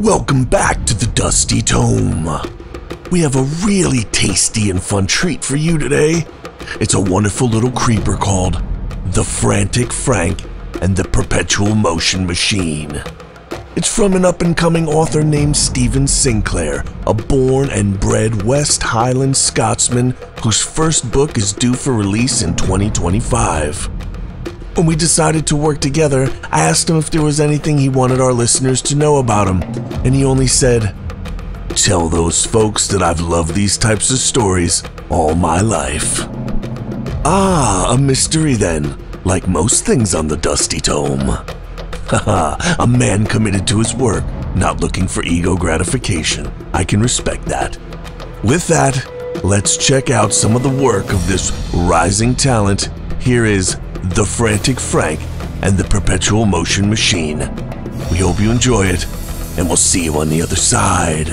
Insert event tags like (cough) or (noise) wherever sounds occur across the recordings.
Welcome back to the Dusty Tome. We have a really tasty and fun treat for you today. It's a wonderful little creeper called The Frantic Frank and the Perpetual Motion Machine. It's from an up and coming author named Stephen Sinclair, a born and bred West Highland Scotsman whose first book is due for release in 2025. When we decided to work together, I asked him if there was anything he wanted our listeners to know about him, and he only said, Tell those folks that I've loved these types of stories all my life. Ah, a mystery then, like most things on the Dusty Tome. (laughs) Haha, a man committed to his work, not looking for ego gratification. I can respect that. With that, let's check out some of the work of this rising talent. Here is The Frantic Frank and the Perpetual Motion Machine. We hope you enjoy it, and we'll see you on the other side.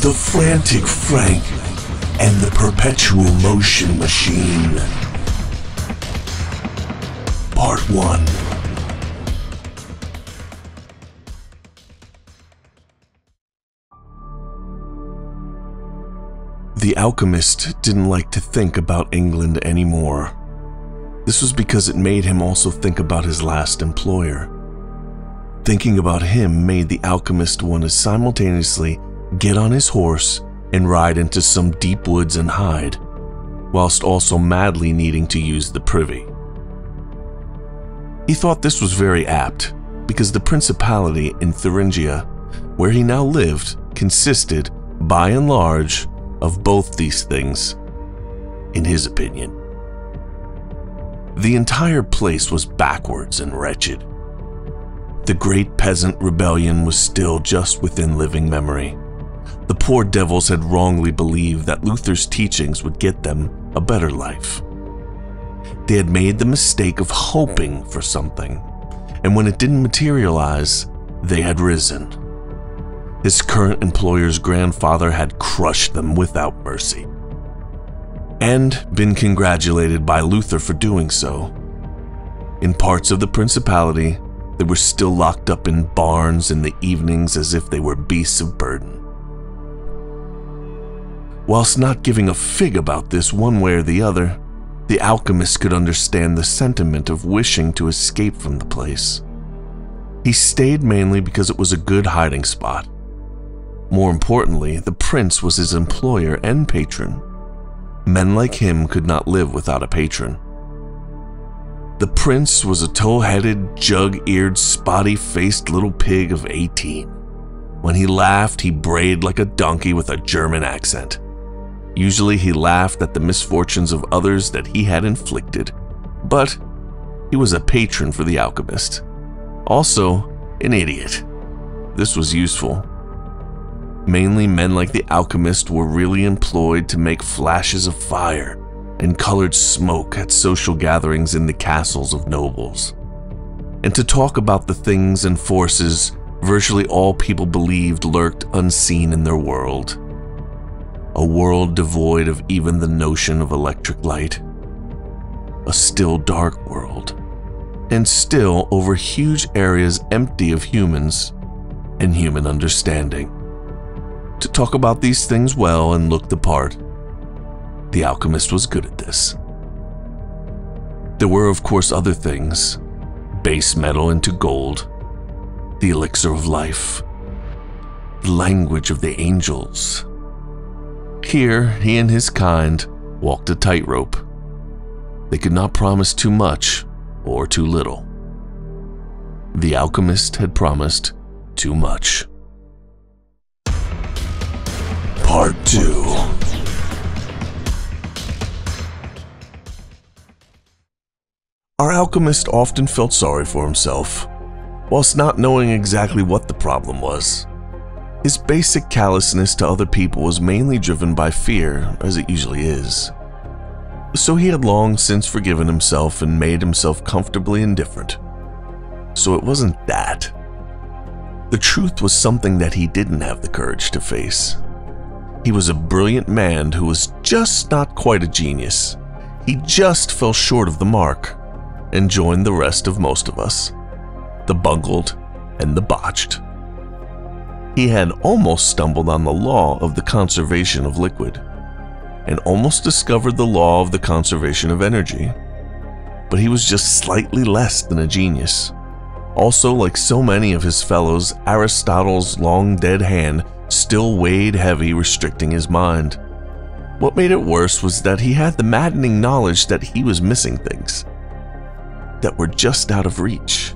The Frantic Frank and the Perpetual Motion Machine. Part 1 The alchemist didn't like to think about England anymore. This was because it made him also think about his last employer. Thinking about him made the alchemist want to simultaneously get on his horse and ride into some deep woods and hide, whilst also madly needing to use the privy. He thought this was very apt because the principality in Thuringia, where he now lived, consisted, by and large, of both these things, in his opinion. The entire place was backwards and wretched. The great peasant rebellion was still just within living memory. The poor devils had wrongly believed that Luther's teachings would get them a better life. They had made the mistake of hoping for something, and when it didn't materialize, they had risen. His current employer's grandfather had crushed them without mercy, and been congratulated by Luther for doing so. In parts of the principality, they were still locked up in barns in the evenings as if they were beasts of burden. Whilst not giving a fig about this one way or the other, the alchemist could understand the sentiment of wishing to escape from the place. He stayed mainly because it was a good hiding spot. More importantly, the prince was his employer and patron. Men like him could not live without a patron. The prince was a tow-headed, jug-eared, spotty-faced little pig of 18. When he laughed, he brayed like a donkey with a German accent. Usually he laughed at the misfortunes of others that he had inflicted, but he was a patron for the alchemist. Also, an idiot. This was useful. Mainly men like the alchemist were really employed to make flashes of fire and colored smoke at social gatherings in the castles of nobles, and to talk about the things and forces virtually all people believed lurked unseen in their world a world devoid of even the notion of electric light. A still dark world, and still over huge areas empty of humans and human understanding. To talk about these things well and look the part, the alchemist was good at this. There were, of course, other things base metal into gold, the elixir of life, the language of the angels, here, he and his kind walked a tightrope. They could not promise too much or too little. The alchemist had promised too much. Part 2 Our alchemist often felt sorry for himself, whilst not knowing exactly what the problem was. His basic callousness to other people was mainly driven by fear, as it usually is. So he had long since forgiven himself and made himself comfortably indifferent. So it wasn't that. The truth was something that he didn't have the courage to face. He was a brilliant man who was just not quite a genius. He just fell short of the mark. and joined the rest of most of us the bungled and the botched. He had almost stumbled on the law of the conservation of liquid and almost discovered the law of the conservation of energy. But he was just slightly less than a genius. Also, like so many of his fellows, Aristotle's long dead hand still weighed heavy, restricting his mind. What made it worse was that he had the maddening knowledge that he was missing things that were just out of reach.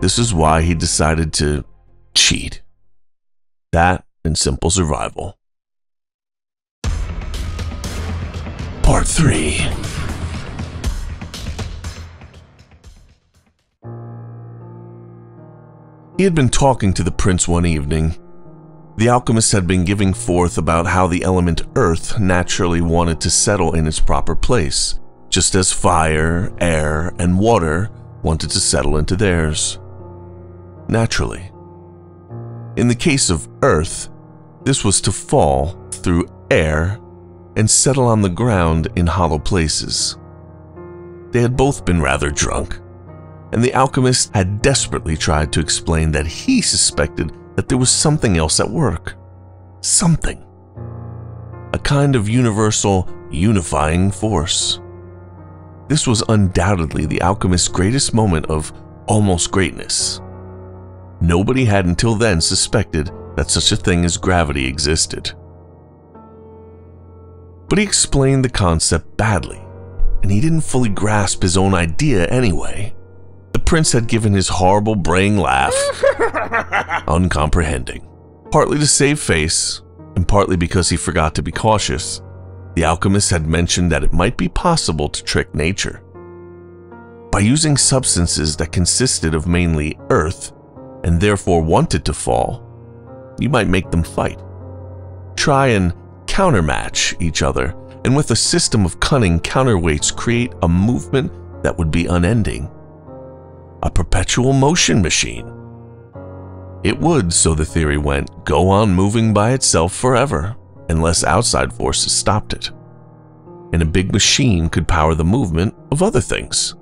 This is why he decided to cheat. That and simple survival. Part 3 He had been talking to the prince one evening. The alchemist had been giving forth about how the element earth naturally wanted to settle in its proper place, just as fire, air, and water wanted to settle into theirs. Naturally. In the case of earth, this was to fall through air and settle on the ground in hollow places. They had both been rather drunk, and the alchemist had desperately tried to explain that he suspected that there was something else at work. Something. A kind of universal, unifying force. This was undoubtedly the alchemist's greatest moment of almost greatness. Nobody had until then suspected that such a thing as gravity existed but he explained the concept badly, and he didn't fully grasp his own idea anyway. The prince had given his horrible braying laugh, (laughs) uncomprehending. Partly to save face, and partly because he forgot to be cautious, the alchemist had mentioned that it might be possible to trick nature. By using substances that consisted of mainly earth, and therefore wanted to fall, you might make them fight. Try and countermatch each other, and with a system of cunning counterweights create a movement that would be unending. A perpetual motion machine. It would, so the theory went, go on moving by itself forever, unless outside forces stopped it. And a big machine could power the movement of other things.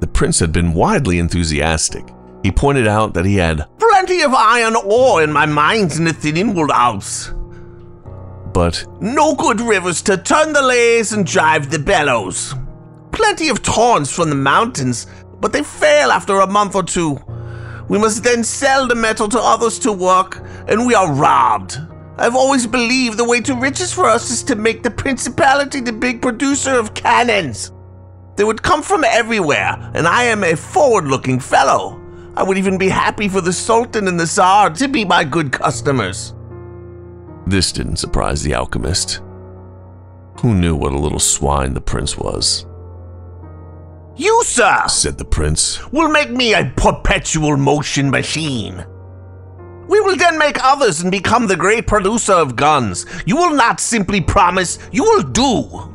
The prince had been widely enthusiastic. He pointed out that he had plenty of iron ore in my mines in the Thin World Alps but no good rivers to turn the lathes and drive the bellows. Plenty of torrents from the mountains, but they fail after a month or two. We must then sell the metal to others to work, and we are robbed. I've always believed the way to riches for us is to make the principality the big producer of cannons. They would come from everywhere, and I am a forward looking fellow. I would even be happy for the Sultan and the Tsar to be my good customers. This didn't surprise the alchemist. Who knew what a little swine the prince was? You, sir, said the prince, will make me a perpetual motion machine. We will then make others and become the great producer of guns. You will not simply promise, you will do.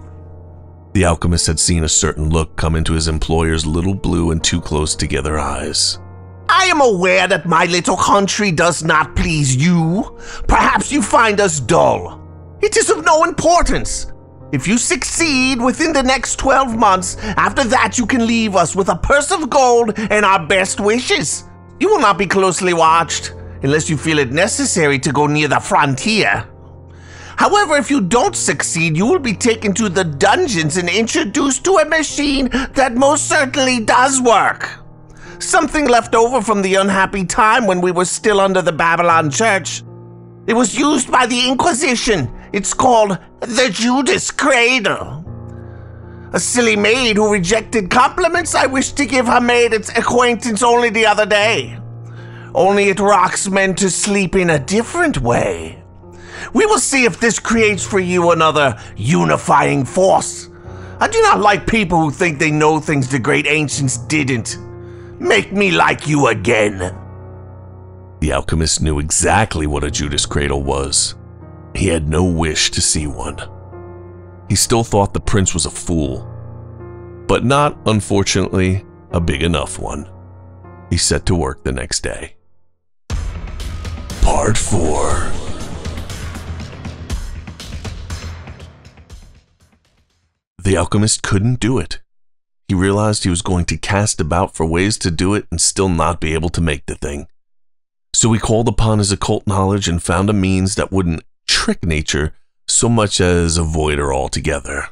The alchemist had seen a certain look come into his employer's little blue and too close together eyes. I am aware that my little country does not please you. Perhaps you find us dull. It is of no importance. If you succeed within the next 12 months, after that you can leave us with a purse of gold and our best wishes. You will not be closely watched, unless you feel it necessary to go near the frontier. However, if you don't succeed, you will be taken to the dungeons and introduced to a machine that most certainly does work. Something left over from the unhappy time when we were still under the Babylon Church. It was used by the Inquisition. It's called the Judas Cradle. A silly maid who rejected compliments, I wished to give her made its acquaintance only the other day. Only it rocks men to sleep in a different way. We will see if this creates for you another unifying force. I do not like people who think they know things the great ancients didn't. Make me like you again. The alchemist knew exactly what a Judas cradle was. He had no wish to see one. He still thought the prince was a fool, but not, unfortunately, a big enough one. He set to work the next day. Part 4 The alchemist couldn't do it. he realized he was going to cast about for ways to do it and still not be able to make the thing. So he called upon his occult knowledge and found a means that wouldn't trick nature so much as avoid her altogether.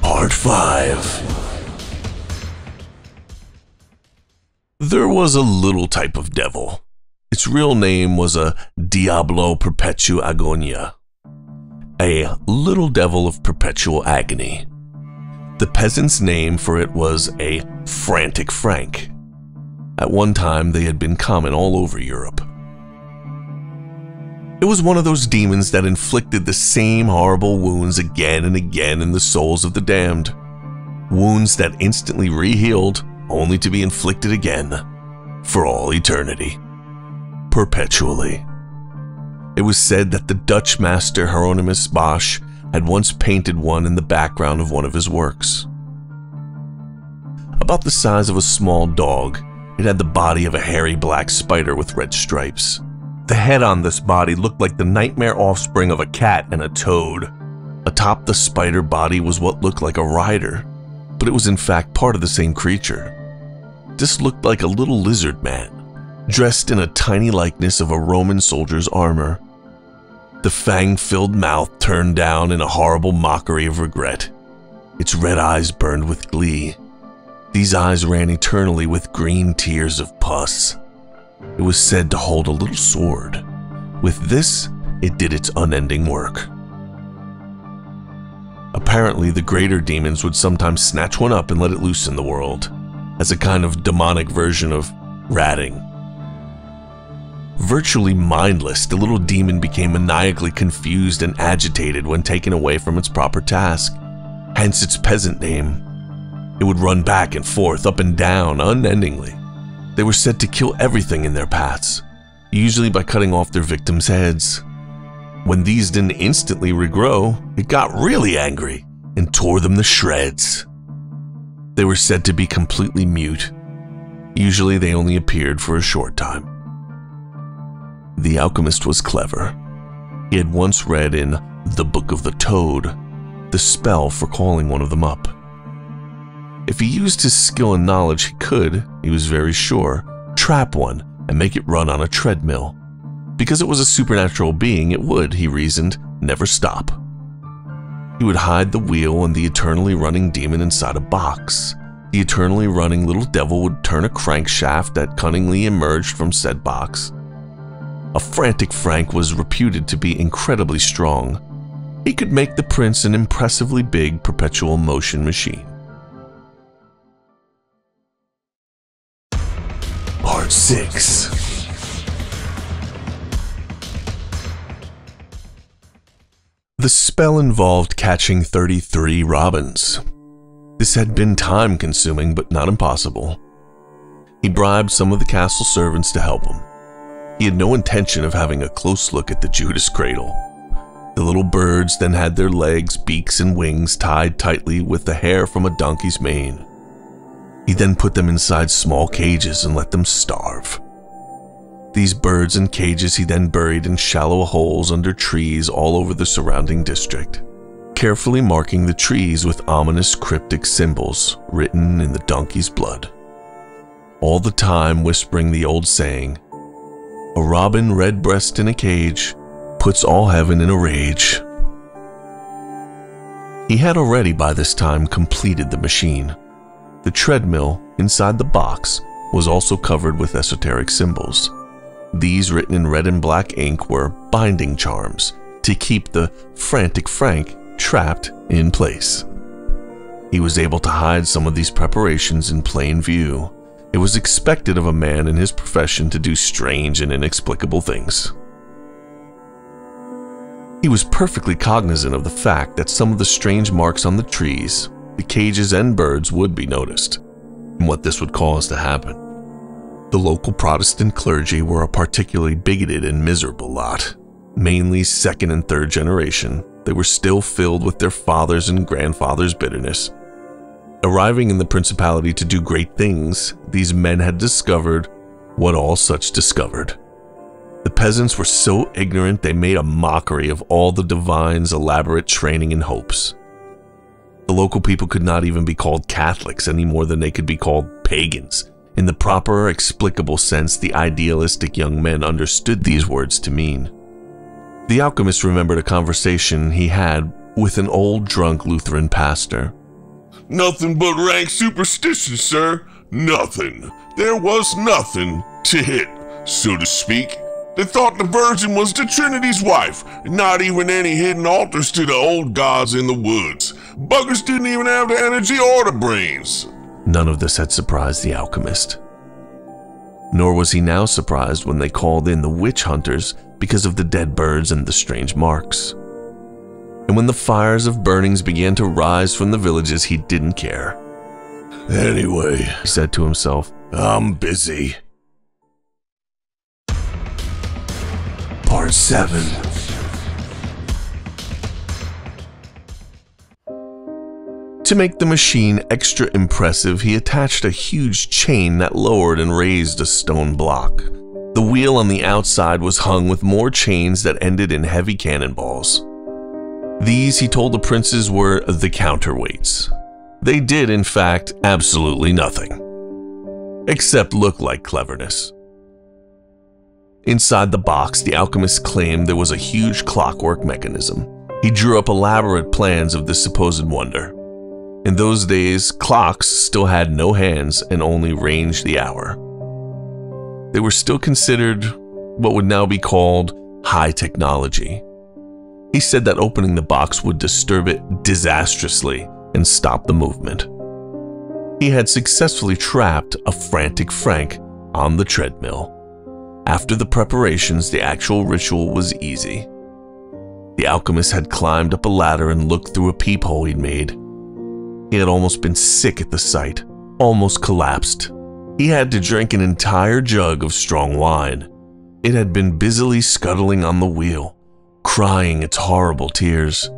Part 5 There was a little type of devil. Its real name was a Diablo Perpetua Agonia, a little devil of perpetual agony. The peasant's name for it was a Frantic Frank. At one time, they had been common all over Europe. It was one of those demons that inflicted the same horrible wounds again and again in the souls of the damned. Wounds that instantly re-healed, only to be inflicted again, for all eternity. Perpetually. It was said that the Dutch master Hieronymus Bosch had once painted one in the background of one of his works. About the size of a small dog, it had the body of a hairy black spider with red stripes. The head on this body looked like the nightmare offspring of a cat and a toad. Atop the spider body was what looked like a rider, but it was in fact part of the same creature. This looked like a little lizard man, dressed in a tiny likeness of a Roman soldier's armor. The fang-filled mouth turned down in a horrible mockery of regret. Its red eyes burned with glee. These eyes ran eternally with green tears of pus. It was said to hold a little sword. With this, it did its unending work. Apparently, the greater demons would sometimes snatch one up and let it loose in the world, as a kind of demonic version of ratting. Virtually mindless, the little demon became maniacally confused and agitated when taken away from its proper task, hence its peasant name. It would run back and forth, up and down, unendingly. They were said to kill everything in their paths, usually by cutting off their victims' heads. When these didn't instantly regrow, it got really angry and tore them to shreds. They were said to be completely mute. Usually they only appeared for a short time. The alchemist was clever. He had once read in The Book of the Toad the spell for calling one of them up. If he used his skill and knowledge, he could, he was very sure, trap one and make it run on a treadmill. Because it was a supernatural being, it would, he reasoned, never stop. He would hide the wheel and the eternally running demon inside a box. The eternally running little devil would turn a crankshaft that cunningly emerged from said box. A frantic Frank was reputed to be incredibly strong. He could make the prince an impressively big perpetual motion machine. 6 The spell involved catching 33 robins. This had been time consuming, but not impossible. He bribed some of the castle servants to help him. He had no intention of having a close look at the Judas cradle. The little birds then had their legs, beaks, and wings tied tightly with the hair from a donkey's mane. He then put them inside small cages and let them starve. These birds in cages he then buried in shallow holes under trees all over the surrounding district, carefully marking the trees with ominous cryptic symbols written in the donkey's blood. All the time whispering the old saying, A robin redbreast in a cage puts all heaven in a rage. He had already by this time completed the machine. The treadmill inside the box was also covered with esoteric symbols. These written in red and black ink were binding charms to keep the frantic Frank trapped in place. He was able to hide some of these preparations in plain view. It was expected of a man in his profession to do strange and inexplicable things. He was perfectly cognizant of the fact that some of the strange marks on the trees the cages and birds would be noticed, and what this would cause to happen. The local Protestant clergy were a particularly bigoted and miserable lot. Mainly second and third generation, they were still filled with their fathers' and grandfathers' bitterness. Arriving in the principality to do great things, these men had discovered what all such discovered. The peasants were so ignorant they made a mockery of all the divine's elaborate training and hopes. The local people could not even be called Catholics any more than they could be called pagans. In the proper, explicable sense, the idealistic young men understood these words to mean. The alchemist remembered a conversation he had with an old drunk Lutheran pastor. Nothing but rank superstition, sir. Nothing. There was nothing to hit, so to speak. They thought the Virgin was the Trinity's wife, not even any hidden altars to the old gods in the woods. Buggers didn't even have the energy or the brains. None of this had surprised the alchemist. Nor was he now surprised when they called in the witch hunters because of the dead birds and the strange marks. And when the fires of burnings began to rise from the villages, he didn't care. Anyway, He said to himself, I'm busy. Part 7 To make the machine extra impressive, he attached a huge chain that lowered and raised a stone block. The wheel on the outside was hung with more chains that ended in heavy cannonballs. These, he told the princes, were the counterweights. They did, in fact, absolutely nothing, except look like cleverness. Inside the box, the alchemist claimed there was a huge clockwork mechanism. He drew up elaborate plans of this supposed wonder. In those days, clocks still had no hands and only ranged the hour. They were still considered what would now be called high technology. He said that opening the box would disturb it disastrously and stop the movement. He had successfully trapped a frantic Frank on the treadmill. After the preparations, the actual ritual was easy. The alchemist had climbed up a ladder and looked through a peephole he'd made. He had almost been sick at the sight, almost collapsed. He had to drink an entire jug of strong wine. It had been busily scuttling on the wheel, crying its horrible tears.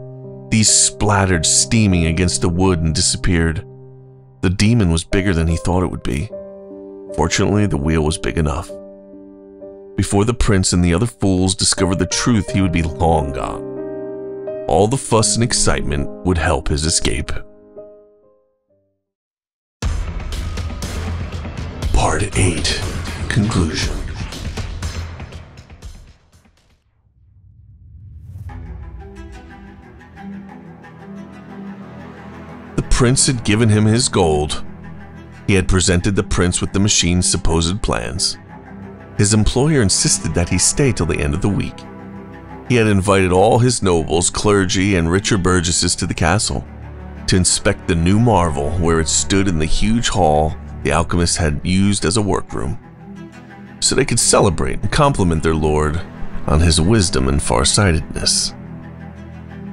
These splattered steaming against the wood and disappeared. The demon was bigger than he thought it would be. Fortunately, the wheel was big enough. Before the prince and the other fools discovered the truth, he would be long gone. All the fuss and excitement would help his escape. Part 8 Conclusion The prince had given him his gold. He had presented the prince with the machine's supposed plans. His employer insisted that he stay till the end of the week. He had invited all his nobles, clergy, and richer burgesses to the castle to inspect the new marvel where it stood in the huge hall the alchemist had used as a workroom, so they could celebrate and compliment their lord on his wisdom and farsightedness.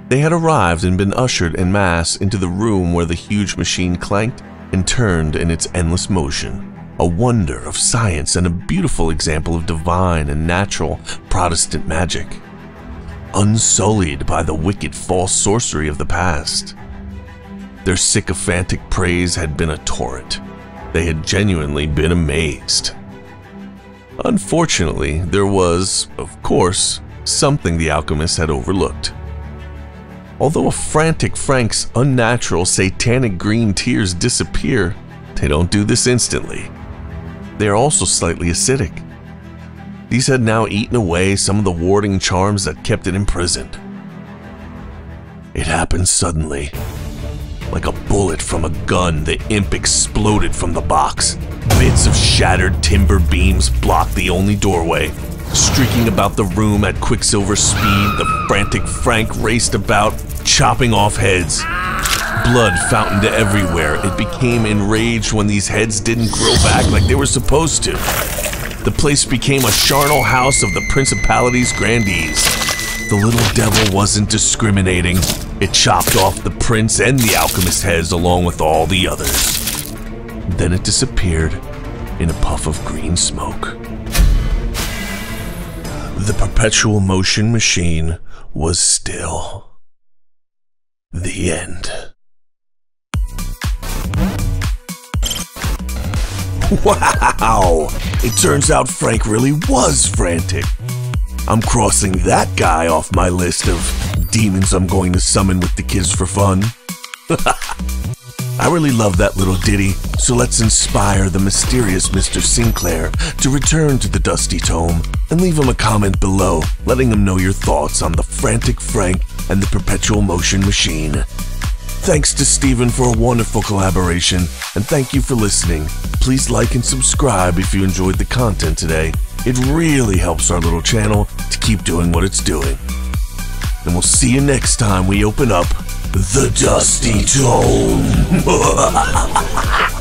They had arrived and been ushered en masse into the room where the huge machine clanked and turned in its endless motion, a wonder of science and a beautiful example of divine and natural Protestant magic, unsullied by the wicked false sorcery of the past. Their sycophantic praise had been a torrent. They had genuinely been amazed. Unfortunately, there was, of course, something the alchemist had overlooked. Although a frantic Frank's unnatural satanic green tears disappear, they don't do this instantly. They are also slightly acidic. These had now eaten away some of the warding charms that kept it imprisoned. It happened suddenly. Like a bullet from a gun, the imp exploded from the box. Bits of shattered timber beams blocked the only doorway. Streaking about the room at quicksilver speed, the frantic Frank raced about, chopping off heads. Blood fountained everywhere. It became enraged when these heads didn't grow back like they were supposed to. The place became a charnel house of the principality's grandees. The little devil wasn't discriminating. It chopped off the prince and the alchemist's heads along with all the others. Then it disappeared in a puff of green smoke. The perpetual motion machine was still. The end. (laughs) Wow! It turns out Frank really was frantic. I'm crossing that guy off my list of demons I'm going to summon with the kids for fun. (laughs) I really love that little ditty, so let's inspire the mysterious Mr. Sinclair to return to the Dusty Tome and leave him a comment below, letting him know your thoughts on the Frantic Frank and the Perpetual Motion Machine. Thanks to Stephen for a wonderful collaboration, and thank you for listening. Please like and subscribe if you enjoyed the content today. It really helps our little channel to keep doing what it's doing. And we'll see you next time we open up the Dusty Tome. (laughs)